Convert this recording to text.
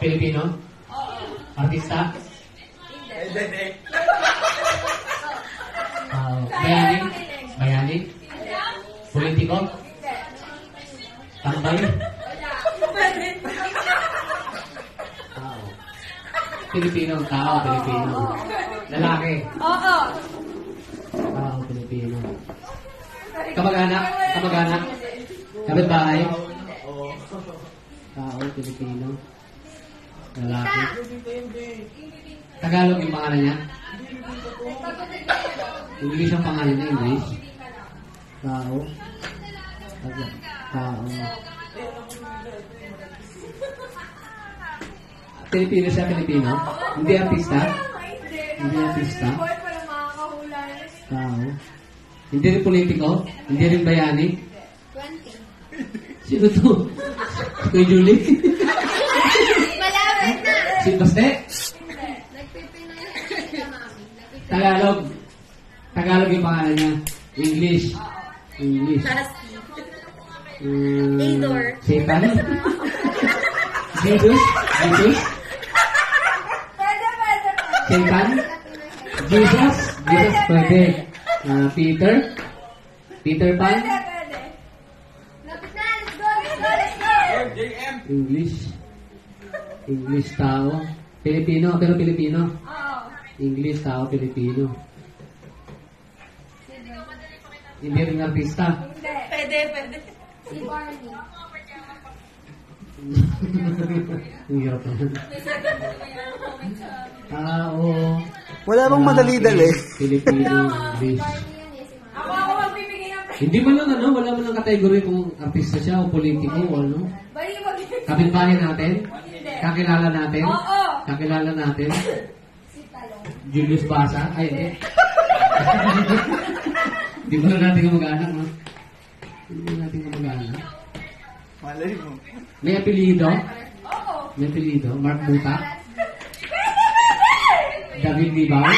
Pilipino? Artista? Ah, bayani? Bayani? Politiko? Tambay? Tao. Pilipino, tao, Pilipino. Lalaki, Oo. tao, Pilipino. Kamag-anak, kamag-anak. Kapit-bahay. Tao, Pilipino. Lalaki. Tagalog yung pangalan niya? English ang pangalan niya, English. Tao. Tao. Pilipino siya, Pilipino? Hindi artista? Hindi artista? Tao. Hindi rin politiko? Hindi rin bayani? 20. Sino to? Kuya Julie? Si Baste? Tagalog. Tagalog yung pangalan niya. English. English. Mm, Ador. Satan? Jesus? Jesus? Pwede, pwede, pwede. Satan? Jesus? Jesus, pwede. Ah, Peter? Peter Pan? Pwede, pwede. Lapit na. Let's go, let's go, let's go. English. English tao. Pilipino, pero Pilipino. Oo. English tao, Pilipino. Hindi rin artista. Hindi. Pwede, pwede. Si Barney. Ang hirap naman. Tao. Wala bang madali-dali? Pilipino, English. Eh. Ako ako magbibigay ng Hindi man lang ano, wala man lang kategory kung artista siya o politiko o ano. Kapitbahay natin. Kakilala natin, Oo. kakilala natin, Si Talong. Julius Basa, ay hindi. Hindi mo na natin kamag-anak, no? Hindi mo natin kamag-anak. Malay mo. May apelido? Oo. May apelido? Mark Buta? David Libao?